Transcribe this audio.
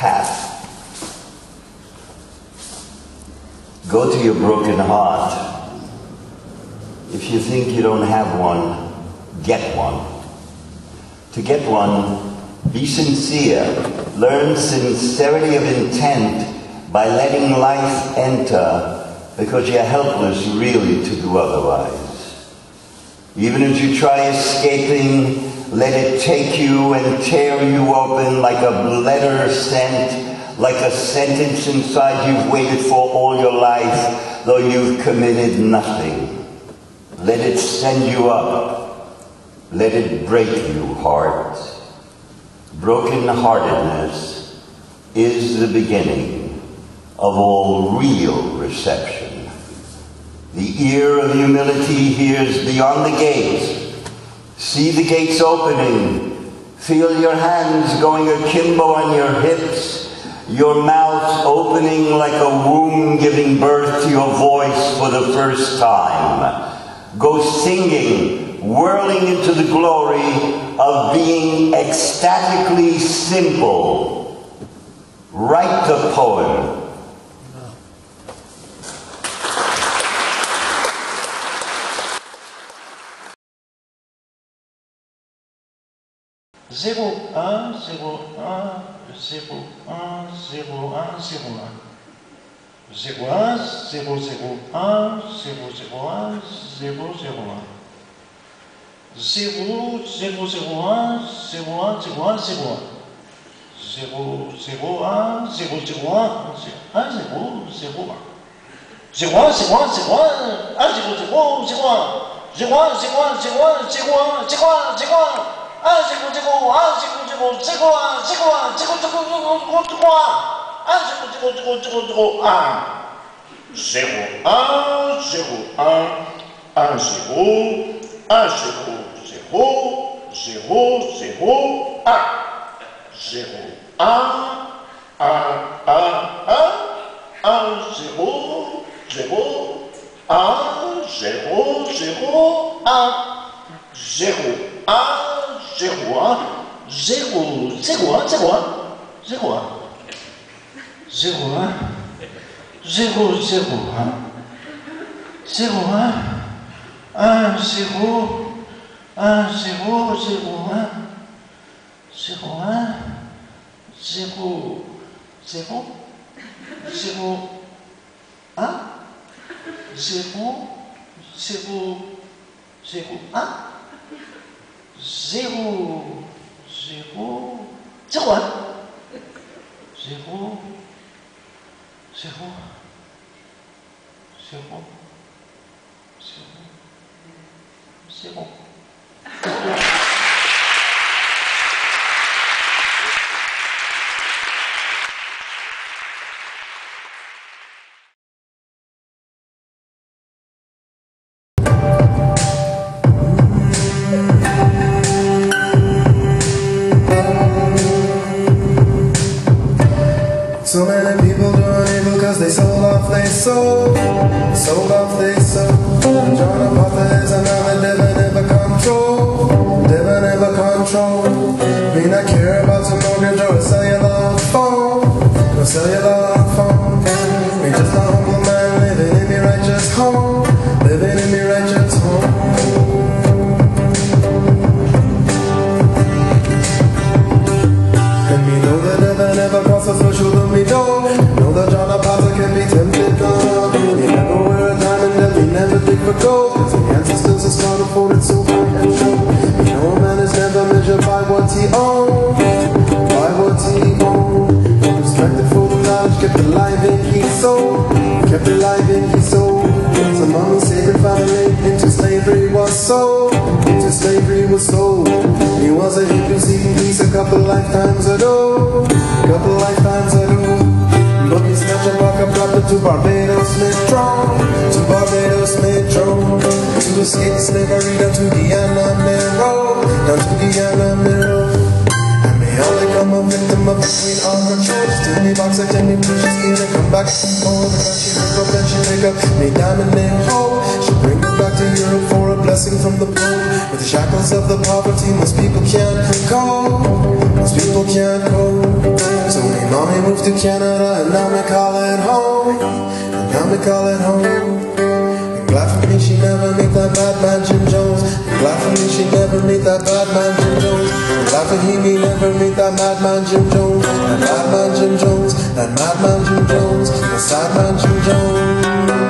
path. Go to your broken heart. If you think you don't have one, get one. To get one, be sincere. Learn sincerity of intent by letting life enter because you're helpless really to do otherwise. Even as you try escaping let it take you and tear you open like a letter sent, like a sentence inside you've waited for all your life, though you've committed nothing. Let it send you up. Let it break you, heart. Broken-heartedness is the beginning of all real reception. The ear of humility hears beyond the gates. See the gates opening. Feel your hands going akimbo on your hips. Your mouth opening like a womb giving birth to your voice for the first time. Go singing, whirling into the glory of being ecstatically simple. Write the poem. 01 01 01 01 01. 01 001 001 001 0 001 01 01 01 0 0 1 0 0 1 1 0 0 1 0 1 0 1 0 1 1 0 0 0 1 0 1 0 1 0 1 0 1 0 1 0 아 지고 지고 아 지고 지고 지고 아 지고 아 지고 지고 지고 지고 아 지고 지고 지고 지고 지고 아 zéro un zéro un un zéro un zéro zéro zéro zéro un zéro un un un un un zéro zéro un zéro zéro un 01, 0, 01, 01, 01, 01, 0, 01, 01, 1, 0, 1, 0, 01, 01, 0, 0, 0, 1, 0, 0, 0, 1, 0, 0, 0, 1. 0, 0, 0, 0, 0. So many people doing evil cause they sold off they soul. Sold off they soul. And John Akpata is another devil never control. Devil never control. Never gold. Cause the ancestors are smart afforded so bright and show. You know a man is never measured by what he owns. By what he owns. Distracted for the knowledge, kept alive in his soul. Kept alive in his soul. Some among sacred family into slavery was sold. Into slavery was sold. He was a Hindu seeking peace a couple lifetimes ago. To escape slavery down to the Guyana Mero. Down to the Guyana Mero. And may only come a victim of the queen on her choice. Till me box like Jenny Blue, she's to come back home. And she pick up and she pick up me diamond named Hope. She bring her back to Europe for a blessing from the Pope. With the shackles of the poverty, most people can't go. Most people can't go. So me mommy moved to Canada and now me call it home. And now me call it home. Me she never meet that bad man Jim Jones. Glad for me she never meet that bad man Jim Jones. Glad for he never meet that madman Jim Jones. That madman Jim Jones. That madman Jim Jones. The sad man Jim Jones.